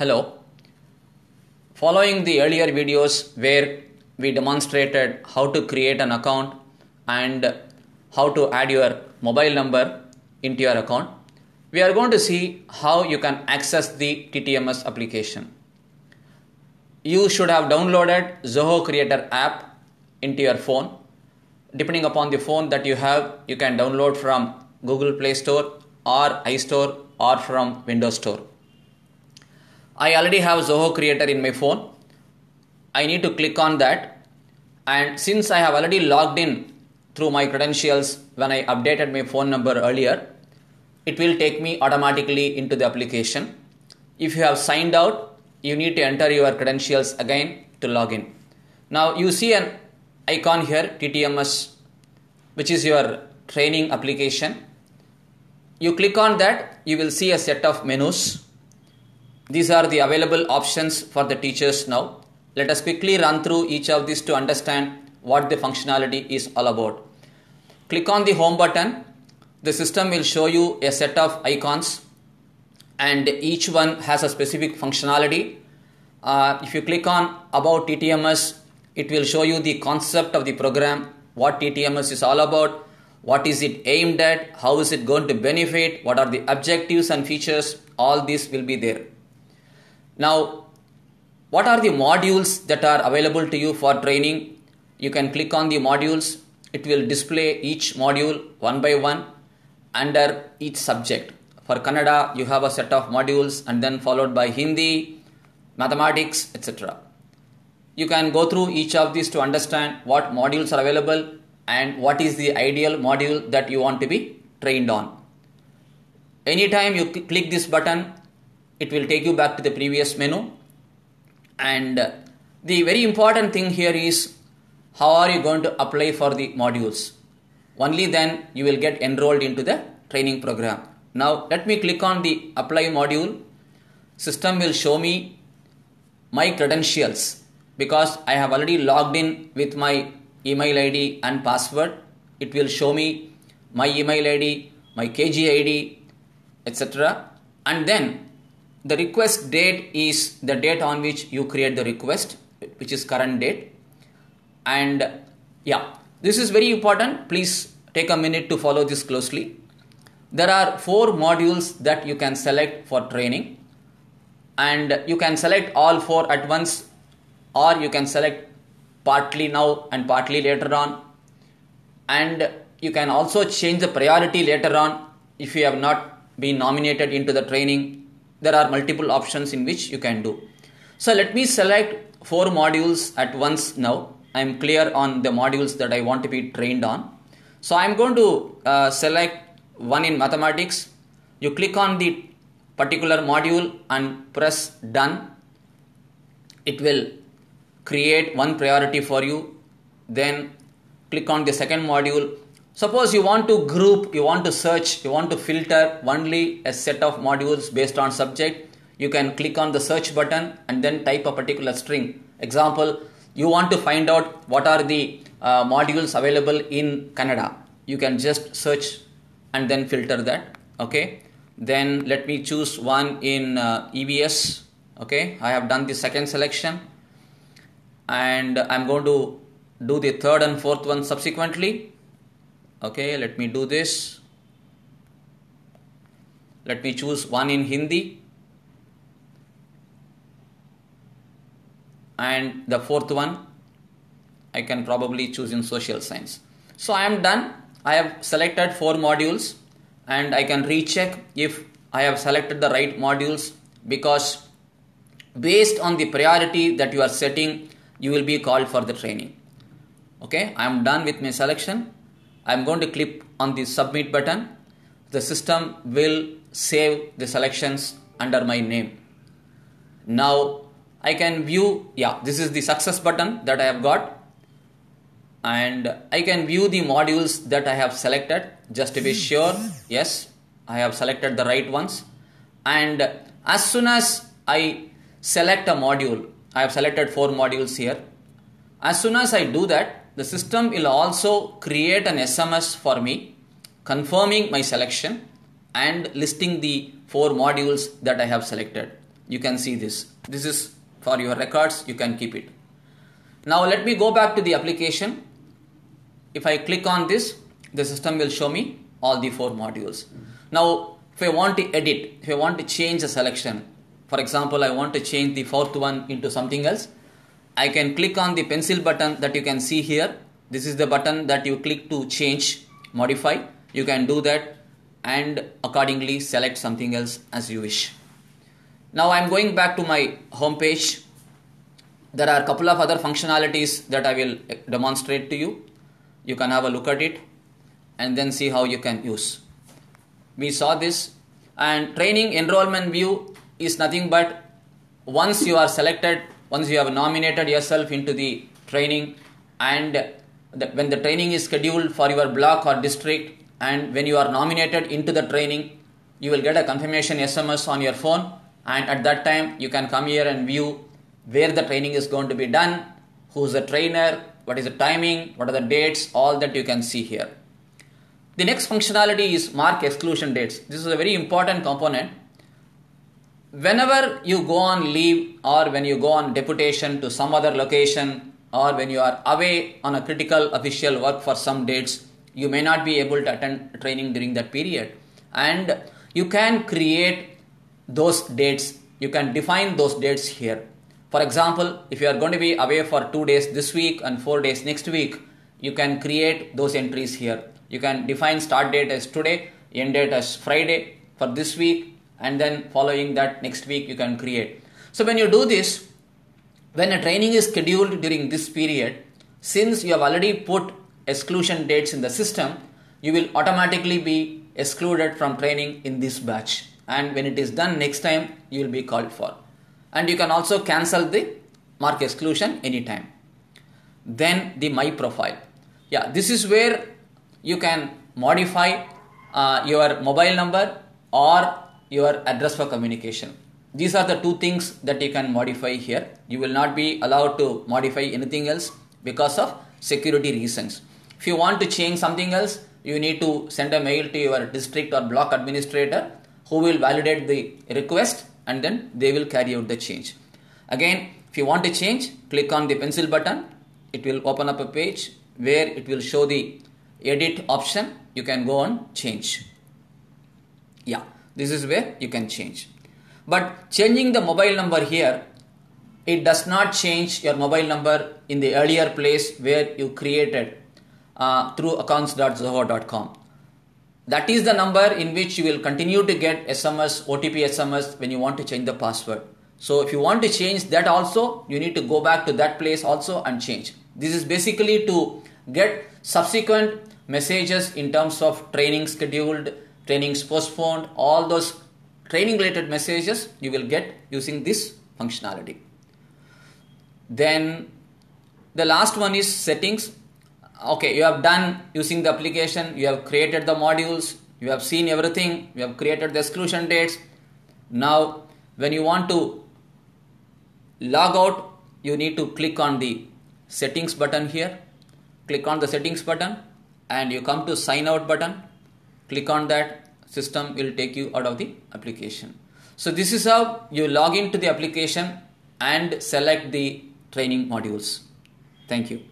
Hello. Following the earlier videos where we demonstrated how to create an account and how to add your mobile number into your account, we are going to see how you can access the TTMS application. You should have downloaded Zoho Creator app into your phone. Depending upon the phone that you have, you can download from Google Play Store or iStore or from Windows Store. I already have Zoho Creator in my phone. I need to click on that. And since I have already logged in through my credentials when I updated my phone number earlier, it will take me automatically into the application. If you have signed out, you need to enter your credentials again to log in. Now you see an icon here, TTMS, which is your training application. You click on that, you will see a set of menus. These are the available options for the teachers now. Let us quickly run through each of these to understand what the functionality is all about. Click on the home button. The system will show you a set of icons and each one has a specific functionality. Uh, if you click on about TTMS, it will show you the concept of the program, what TTMS is all about, what is it aimed at, how is it going to benefit, what are the objectives and features, all this will be there. Now, what are the modules that are available to you for training? You can click on the modules, it will display each module one by one under each subject. For Kannada, you have a set of modules and then followed by Hindi, mathematics, etc. You can go through each of these to understand what modules are available and what is the ideal module that you want to be trained on. Anytime you click this button, it will take you back to the previous menu. And the very important thing here is how are you going to apply for the modules? Only then you will get enrolled into the training program. Now let me click on the apply module. System will show me my credentials because I have already logged in with my email ID and password. It will show me my email ID, my KG ID, etc. And then the request date is the date on which you create the request, which is current date. And yeah, this is very important. Please take a minute to follow this closely. There are four modules that you can select for training, and you can select all four at once, or you can select partly now and partly later on. And you can also change the priority later on if you have not been nominated into the training. There are multiple options in which you can do. So let me select four modules at once now. I am clear on the modules that I want to be trained on. So I am going to uh, select one in mathematics. You click on the particular module and press done. It will create one priority for you. Then click on the second module. Suppose you want to group, you want to search, you want to filter only a set of modules based on subject. You can click on the search button and then type a particular string. Example, you want to find out what are the uh, modules available in Kannada. You can just search and then filter that. Okay. Then let me choose one in uh, EVS. Okay. I have done the second selection and I'm going to do the third and fourth one subsequently. Okay. Let me do this. Let me choose one in Hindi. And the fourth one I can probably choose in social science. So I am done. I have selected four modules and I can recheck if I have selected the right modules because based on the priority that you are setting, you will be called for the training. Okay, I am done with my selection. I am going to click on the submit button. The system will save the selections under my name. Now I can view, yeah, this is the success button that I have got and I can view the modules that I have selected just to be sure yes I have selected the right ones and as soon as I select a module I have selected four modules here as soon as I do that the system will also create an SMS for me confirming my selection and listing the four modules that I have selected. You can see this. This is for your records. You can keep it. Now let me go back to the application. If I click on this the system will show me all the four modules. Now if I want to edit if I want to change the selection for example I want to change the fourth one into something else I can click on the pencil button that you can see here. This is the button that you click to change modify. You can do that and accordingly select something else as you wish. Now I'm going back to my home page. There are a couple of other functionalities that I will eh, demonstrate to you. You can have a look at it and then see how you can use. We saw this. And training enrollment view is nothing but once you are selected once you have nominated yourself into the training and the, when the training is scheduled for your block or district and when you are nominated into the training you will get a confirmation sms on your phone and at that time you can come here and view where the training is going to be done who's the trainer what is the timing what are the dates all that you can see here. The next functionality is mark exclusion dates. This is a very important component whenever you go on leave or when you go on deputation to some other location or when you are away on a critical official work for some dates you may not be able to attend training during that period. And you can create those dates. You can define those dates here. For example if you are going to be away for 2 days this week and 4 days next week you can create those entries here. You can define start date as today end date as friday. For this week and then following that next week you can create. So when you do this when a training is scheduled during this period since you have already put exclusion dates in the system you will automatically be excluded from training in this batch. And when it is done next time you will be called for. And you can also cancel the mark exclusion anytime. Then the my profile. Yeah this is where you can modify uh, your mobile number or your address for communication. These are the two things that you can modify here. You will not be allowed to modify anything else because of security reasons. If you want to change something else you need to send a mail to your district or block administrator who will validate the request and then they will carry out the change. Again if you want to change click on the pencil button. It will open up a page where it will show the edit option. You can go on change. Yeah this is where you can change. But changing the mobile number here it does not change your mobile number in the earlier place where you created uh, through accounts.zoho.com that is the number in which you will continue to get sms otp sms when you want to change the password. So if you want to change that also you need to go back to that place also and change. This is basically to get subsequent messages in terms of training scheduled trainings postponed all those training related messages you will get using this functionality. Then the last one is settings. Okay you have done using the application you have created the modules you have seen everything you have created the exclusion dates. Now when you want to log out you need to click on the settings button here. Click on the settings button and you come to sign out button click on that system will take you out of the application. So this is how you log into the application and select the training modules. Thank you